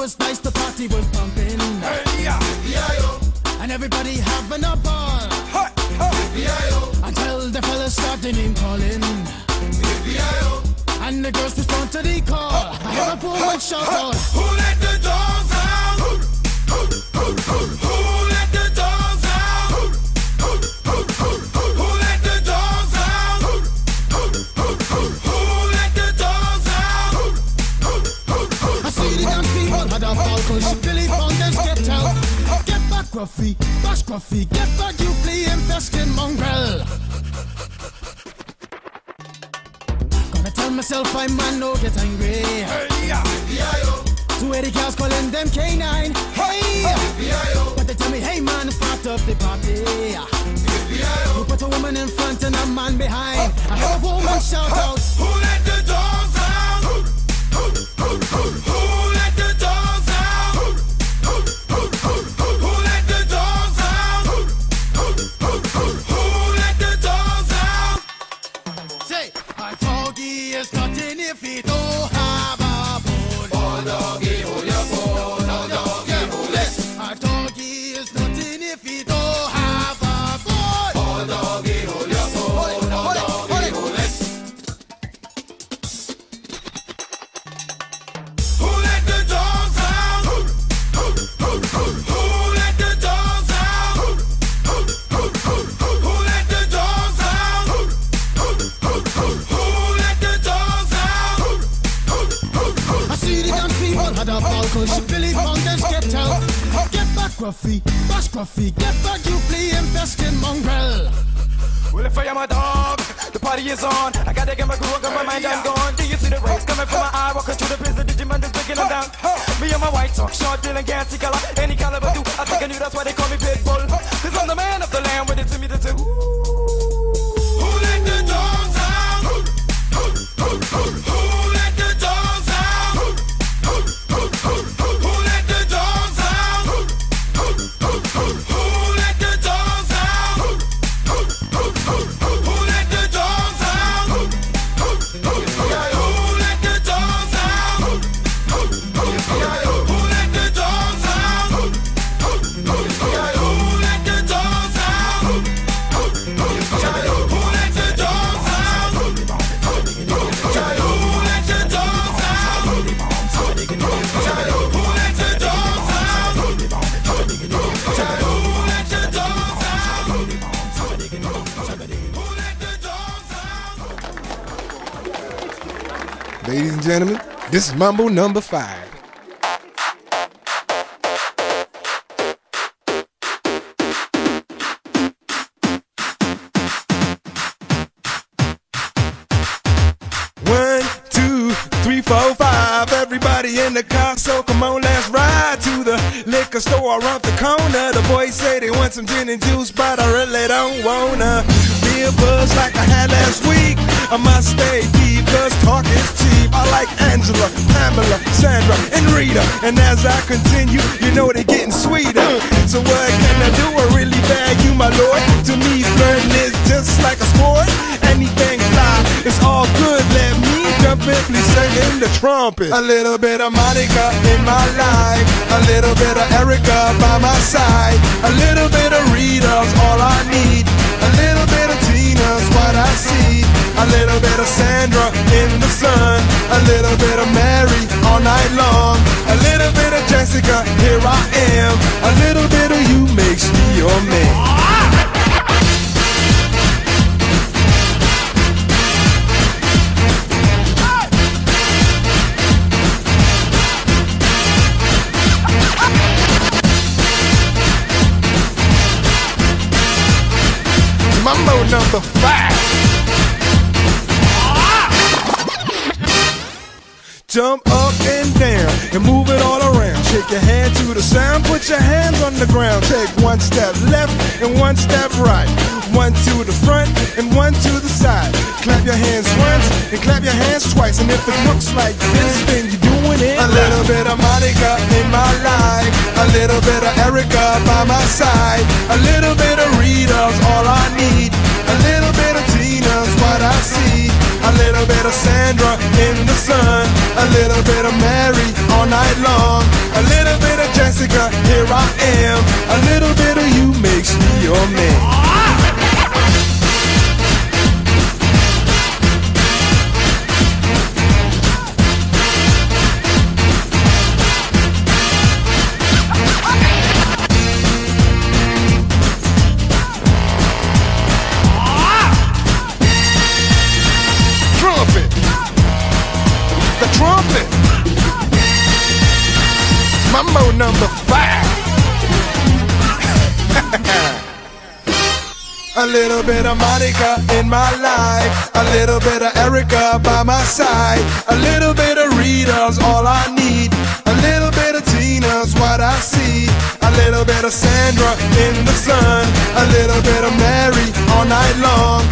the party was pumping. And everybody having a ball. Until the fellas started name calling. And the girls respond to the call. I hear a woman shout out. Who let the Bash Gruffy, get back, you flea infested mongrel. Gonna tell myself I man no get angry. Two eighty cows calling them canine. Hey, but they tell me, hey man, part of the party. You put a woman in front and a man behind. I heard a woman shout out. Get back, Gruffy, get back, you flea infested mongrel. Well, if I am a dog, the party is on. I gotta get my groove on, 'cause my mind, I'm gone. Do you see the rays coming from my eye? Walking through the prison, Digimon is breaking them down. Me and my white talk, short, dealing, gassy color. Any caliber do, I think I knew that's why they call me Pitbull. Cause I'm the man of the land with it to me, the two. Ladies and gentlemen, this is Mambo number five. One, two, three, four, five. Everybody in the car, so come on, let's ride to the liquor store around the corner. The boys say they want some gin and juice, but I really don't wanna be a buzz like I had last week. I must stay deep, cause talk is I like Angela, Pamela, Sandra, and Rita. And as I continue, you know they're getting sweeter. So what can I do? I really bag you, my lord. To me, flirting is just like a sport. Anything fly, it's all good. Let me jump in, please sing the trumpet. A little bit of Monica in my life, a little bit of Erica little bit of Mary all night long, a little bit of Jessica, here I am, a little bit of you makes me your man. Mambo number five. Jump up and down and move it all around. Shake your hand to the sound, put your hands on the ground. Take one step left and one step right. One to the front and one to the side. Clap your hands once and clap your hands twice. And if it looks like this, then you're doing it. A little bit of Monica in my life. A little bit of Erica by my side. A little bit of Rita's all I need. A little bit of Tina's what I see. A little bit of Sandra in a little bit of Mary all night long, a little bit of Jessica, here I am, a little bit of you makes me your man. Trumpet. Mambo number five. A little bit of Monica in my life, a little bit of Erica by my side, a little bit of Rita's all I need, a little bit of Tina's what I see, a little bit of Sandra in the sun, a little bit of Mary all night long,